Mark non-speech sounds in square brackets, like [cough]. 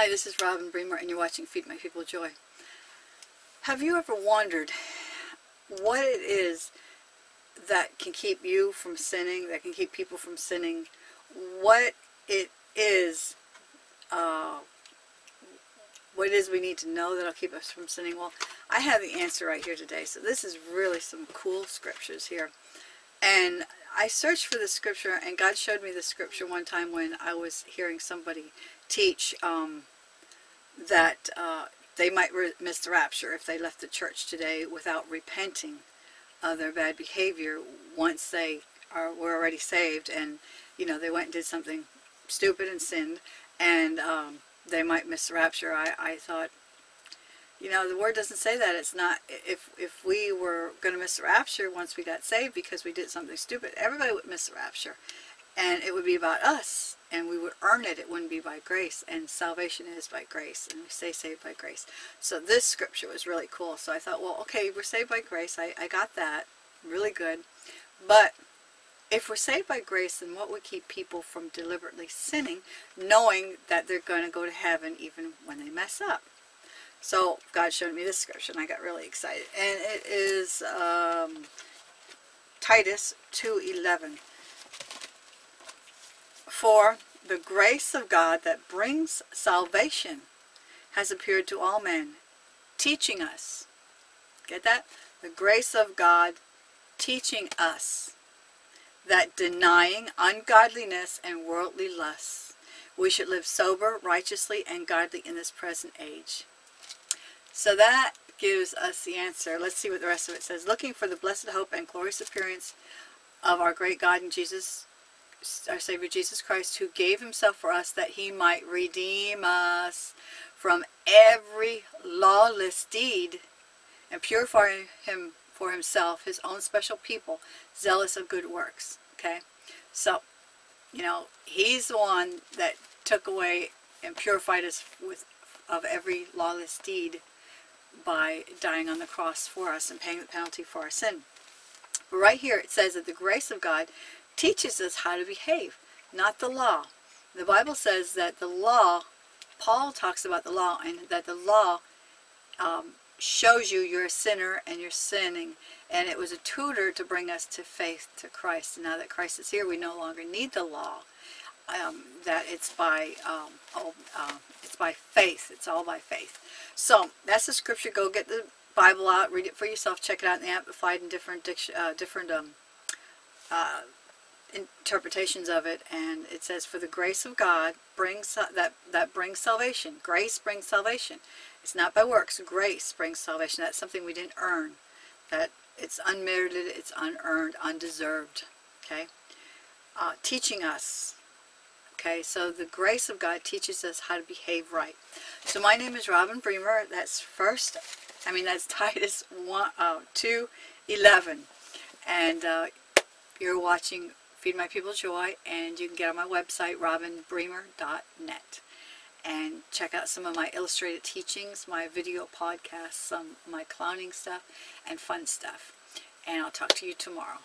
Hi, this is Robin Bremer, and you're watching Feed My People Joy. Have you ever wondered what it is that can keep you from sinning, that can keep people from sinning? What it is, uh, what it is we need to know that'll keep us from sinning? Well, I have the answer right here today. So this is really some cool scriptures here. And I searched for the scripture, and God showed me the scripture one time when I was hearing somebody teach um, that uh, they might miss the rapture if they left the church today without repenting of their bad behavior once they are were already saved and you know they went and did something stupid and sinned and um, they might miss the rapture. I, I thought you know, the word doesn't say that. It's not, if, if we were going to miss the rapture once we got saved because we did something stupid, everybody would miss the rapture. And it would be about us, and we would earn it. It wouldn't be by grace, and salvation is by grace, and we stay saved by grace. So this scripture was really cool. So I thought, well, okay, we're saved by grace. I, I got that. Really good. But if we're saved by grace, then what would keep people from deliberately sinning, knowing that they're going to go to heaven even when they mess up? So God showed me this scripture and I got really excited. And it is um, Titus 2.11. For the grace of God that brings salvation has appeared to all men, teaching us. Get that? The grace of God teaching us that denying ungodliness and worldly lusts, we should live sober, righteously, and godly in this present age so that gives us the answer. Let's see what the rest of it says. Looking for the blessed hope and glorious appearance of our great God and Jesus, our Savior Jesus Christ, who gave himself for us that he might redeem us from every lawless deed and purify him for himself, his own special people, zealous of good works. Okay? So, you know, he's the one that took away and purified us with of every lawless deed by dying on the cross for us and paying the penalty for our sin. But right here it says that the grace of God teaches us how to behave, not the law. The Bible says that the law, Paul talks about the law, and that the law um, shows you you're a sinner and you're sinning. And it was a tutor to bring us to faith to Christ. And now that Christ is here, we no longer need the law. Um, that it's by um, uh, it's by faith. It's all by faith. So that's the scripture. Go get the Bible out, read it for yourself, check it out in the Amplified and different uh, different um, uh, interpretations of it. And it says, "For the grace of God brings that that brings salvation. Grace brings salvation. It's not by works. Grace brings salvation. That's something we didn't earn. That it's unmerited. It's unearned, undeserved. Okay, uh, teaching us Okay, so the grace of God teaches us how to behave right. So my name is Robin Bremer. That's first, I mean that's [laughs] Titus 1, uh, 2, 11. And uh, you're watching Feed My People Joy, and you can get on my website, robinbremer.net. And check out some of my illustrated teachings, my video podcasts, some my clowning stuff, and fun stuff. And I'll talk to you tomorrow.